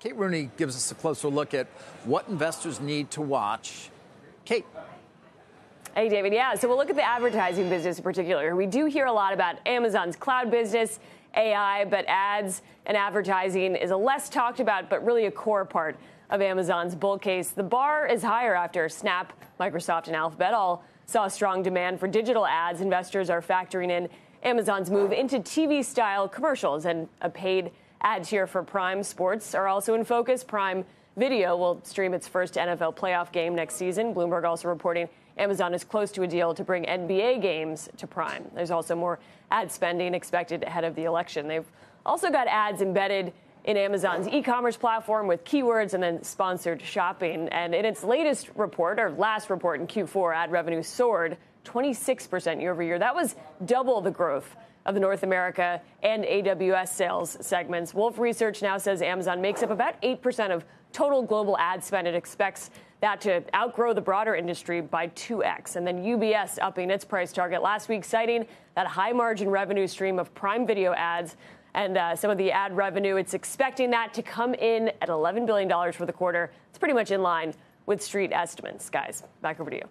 Kate Rooney gives us a closer look at what investors need to watch. Kate. Hey, David. Yeah, so we'll look at the advertising business in particular. We do hear a lot about Amazon's cloud business, AI, but ads and advertising is a less talked about, but really a core part of Amazon's bull case. The bar is higher after Snap, Microsoft, and Alphabet all saw strong demand for digital ads. Investors are factoring in Amazon's move into TV style commercials and a paid ad tier for Prime Sports are also in focus. Prime Video will stream its first NFL playoff game next season. Bloomberg also reporting Amazon is close to a deal to bring NBA games to Prime. There's also more ad spending expected ahead of the election. They've also got ads embedded in Amazon's e commerce platform with keywords and then sponsored shopping. And in its latest report, or last report in Q4, ad revenue soared 26% year over year. That was double the growth of the North America and AWS sales segments. Wolfe Research now says Amazon makes up about 8% of total global ad spend. It expects that to outgrow the broader industry by 2x. And then UBS upping its price target last week, citing that high margin revenue stream of Prime Video ads and uh, some of the ad revenue. It's expecting that to come in at $11 billion for the quarter. It's pretty much in line with street estimates. Guys, back over to you.